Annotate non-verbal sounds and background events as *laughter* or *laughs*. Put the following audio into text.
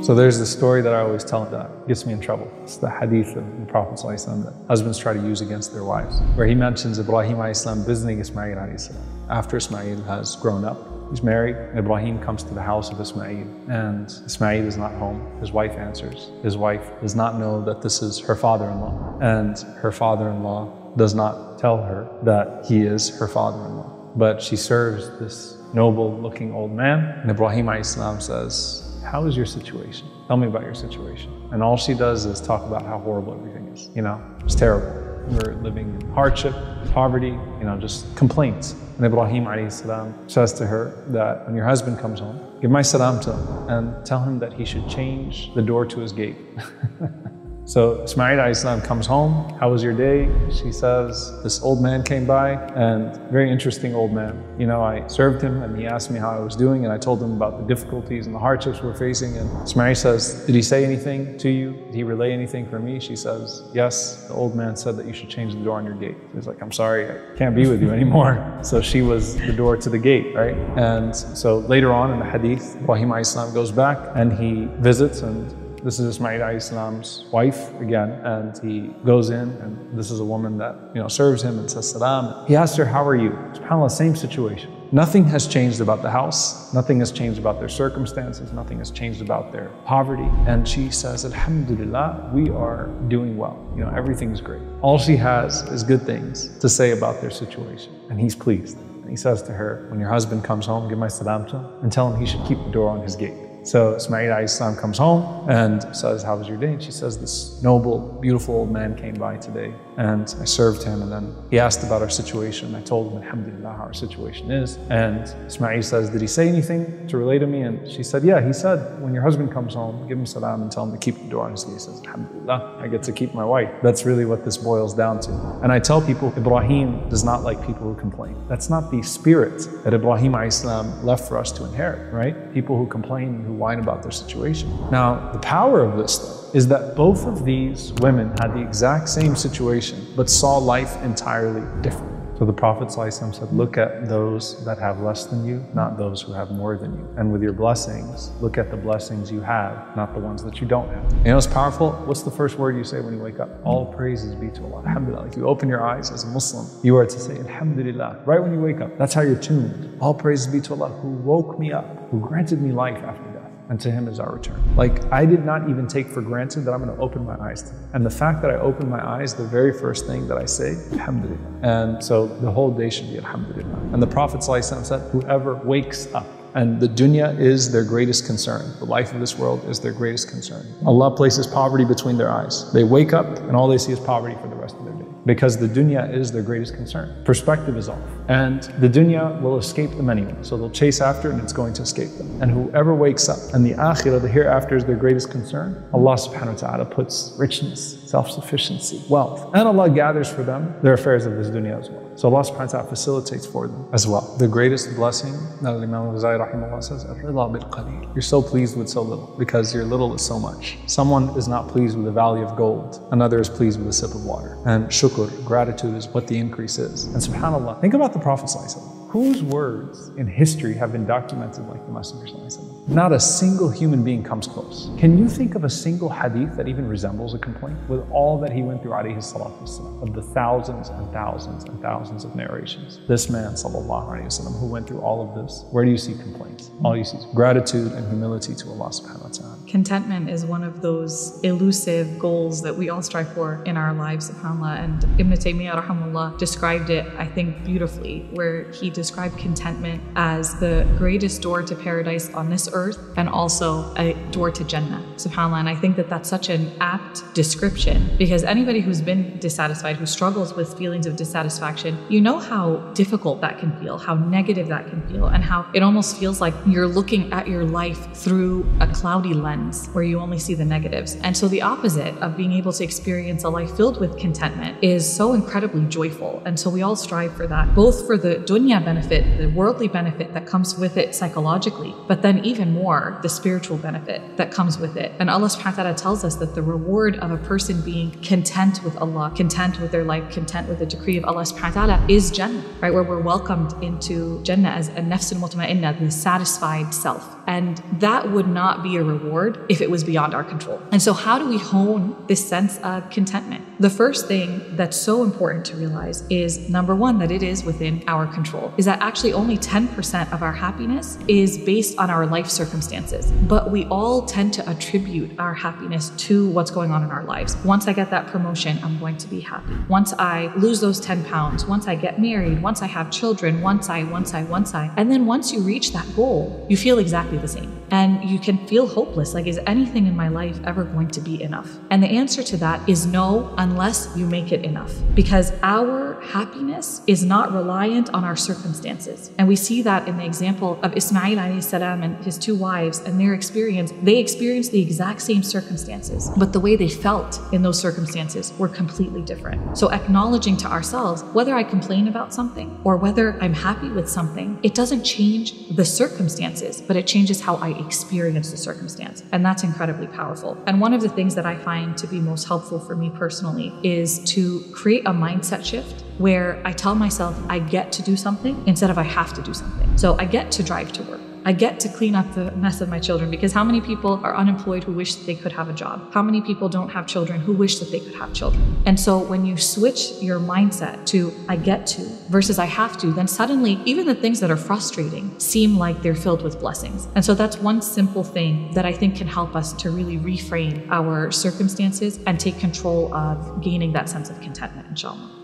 So there's the story that I always tell that gets me in trouble. It's the hadith of the Prophet ﷺ that husbands try to use against their wives, where he mentions Ibrahim Islam visiting Ismail after Ismail has grown up. He's married. Ibrahim comes to the house of Ismail, and Ismail is not home. His wife answers. His wife does not know that this is her father in law, and her father in law does not tell her that he is her father in law. But she serves this noble looking old man, and Ibrahim says, how is your situation? Tell me about your situation. And all she does is talk about how horrible everything is. You know, it's terrible. We're living in hardship, poverty, you know, just complaints. And Ibrahim salam says to her that when your husband comes home, give my salam to him and tell him that he should change the door to his gate. *laughs* So Ismail Islam comes home. How was your day? She says, this old man came by and very interesting old man. You know, I served him and he asked me how I was doing and I told him about the difficulties and the hardships we're facing. And Ismail says, did he say anything to you? Did he relay anything for me? She says, yes. The old man said that you should change the door on your gate. He's like, I'm sorry, I can't be with you anymore. *laughs* so she was the door to the gate, right? And so later on in the hadith, Ibrahim Islam goes back and he visits and this is Ismail Islam's wife again, and he goes in, and this is a woman that you know serves him and says salam. He asks her, "How are you?" SubhanAllah, same situation. Nothing has changed about the house. Nothing has changed about their circumstances. Nothing has changed about their poverty. And she says, Alhamdulillah, we are doing well. You know, everything's great. All she has is good things to say about their situation. And he's pleased. And he says to her, when your husband comes home, give my salam to him and tell him he should keep the door on his gate. So Ismail Islam comes home and says, How was your day? And she says, This noble, beautiful old man came by today and I served him. And then he asked about our situation. I told him, Alhamdulillah, how our situation is. And Ismail says, Did he say anything to relate to me? And she said, Yeah, he said, When your husband comes home, give him salam and tell him to keep the door gate. He says, Alhamdulillah, I get to keep my wife. That's really what this boils down to. And I tell people, Ibrahim does not like people who complain. That's not the spirit that Ibrahim Islam left for us to inherit, right? People who complain, who whine about their situation. Now, the power of this, though, is that both of these women had the exact same situation, but saw life entirely different. So the Prophet ﷺ said, Look at those that have less than you, not those who have more than you. And with your blessings, look at the blessings you have, not the ones that you don't have. You know what's powerful? What's the first word you say when you wake up? All praises be to Allah. Alhamdulillah. If you open your eyes as a Muslim, you are to say, Alhamdulillah, right when you wake up. That's how you're tuned. All praises be to Allah who woke me up, who granted me life after and to him is our return. Like I did not even take for granted that I'm going to open my eyes to. And the fact that I open my eyes, the very first thing that I say, Alhamdulillah. And so the whole day should be Alhamdulillah. And the Prophet said, whoever wakes up and the dunya is their greatest concern. The life of this world is their greatest concern. Allah places poverty between their eyes. They wake up and all they see is poverty for the because the dunya is their greatest concern. Perspective is off. And the dunya will escape them anyway. So they'll chase after it and it's going to escape them. And whoever wakes up and the akhirah, the hereafter is their greatest concern, Allah subhanahu wa ta'ala puts richness, self-sufficiency, wealth. And Allah gathers for them their affairs of this dunya as well. So Allah subhanahu wa ta'ala facilitates for them as well. The greatest blessing that Imam al-Ghazali rahimahullah says, You're so pleased with so little because your little is so much. Someone is not pleased with a valley of gold. Another is pleased with a sip of water. And shukr, gratitude is what the increase is. And subhanAllah, think about the Prophet whose words in history have been documented like the Messenger Not a single human being comes close. Can you think of a single hadith that even resembles a complaint with all that he went through alayhi salatu wasalam, of the thousands and thousands and thousands of narrations? This man sallallahu alayhi wasallam who went through all of this, where do you see complaints? All you see is gratitude and humility to Allah subhanahu wa ta'ala. Contentment is one of those elusive goals that we all strive for in our lives, subhanAllah. And Ibn Taymiyyah rahimahullah described it, I think, beautifully, where he described contentment as the greatest door to paradise on this earth and also a door to Jannah, subhanAllah. And I think that that's such an apt description because anybody who's been dissatisfied, who struggles with feelings of dissatisfaction, you know how difficult that can feel, how negative that can feel, and how it almost feels like you're looking at your life through a cloudy lens lens where you only see the negatives. And so the opposite of being able to experience a life filled with contentment is so incredibly joyful. And so we all strive for that, both for the dunya benefit, the worldly benefit that comes with it psychologically, but then even more the spiritual benefit that comes with it. And Allah subhanahu wa ta'ala tells us that the reward of a person being content with Allah, content with their life, content with the decree of Allah subhanahu wa ta'ala is Jannah, right? Where we're welcomed into Jannah as a nafs al mutma'inna, the satisfied self. And that would not be a reward if it was beyond our control. And so, how do we hone this sense of contentment? The first thing that's so important to realize is number one, that it is within our control, is that actually only 10% of our happiness is based on our life circumstances. But we all tend to attribute our happiness to what's going on in our lives. Once I get that promotion, I'm going to be happy. Once I lose those 10 pounds, once I get married, once I have children, once I, once I, once I. And then once you reach that goal, you feel exactly the same. And you can feel hopeless. Like, is anything in my life ever going to be enough? And the answer to that is no, unless you make it enough. Because our happiness is not reliant on our circumstances. And we see that in the example of Ismail and his two wives and their experience. They experienced the exact same circumstances, but the way they felt in those circumstances were completely different. So acknowledging to ourselves whether I complain about something or whether I'm happy with something, it doesn't change the circumstances, but it changes how I experience the circumstance. And that's incredibly powerful. And one of the things that I find to be most helpful for me personally is to create a mindset shift where I tell myself I get to do something instead of I have to do something. So I get to drive to work. I get to clean up the mess of my children because how many people are unemployed who wish they could have a job? How many people don't have children who wish that they could have children? And so when you switch your mindset to I get to versus I have to, then suddenly even the things that are frustrating seem like they're filled with blessings. And so that's one simple thing that I think can help us to really reframe our circumstances and take control of gaining that sense of contentment, inshallah.